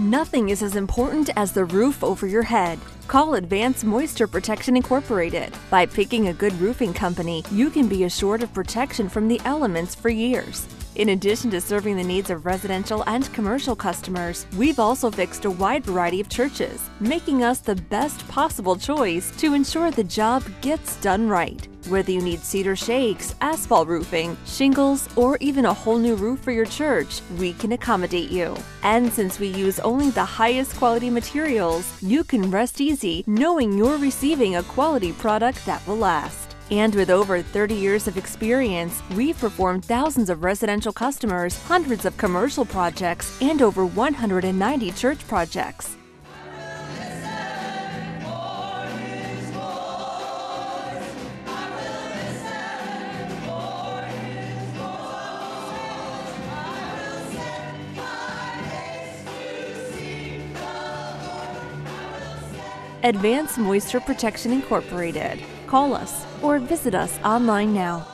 Nothing is as important as the roof over your head. Call Advanced Moisture Protection Incorporated. By picking a good roofing company, you can be assured of protection from the elements for years. In addition to serving the needs of residential and commercial customers, we've also fixed a wide variety of churches, making us the best possible choice to ensure the job gets done right. Whether you need cedar shakes, asphalt roofing, shingles, or even a whole new roof for your church, we can accommodate you. And since we use only the highest quality materials, you can rest easy knowing you're receiving a quality product that will last. And with over 30 years of experience, we've performed thousands of residential customers, hundreds of commercial projects, and over 190 church projects. Advanced Moisture Protection Incorporated. Call us or visit us online now.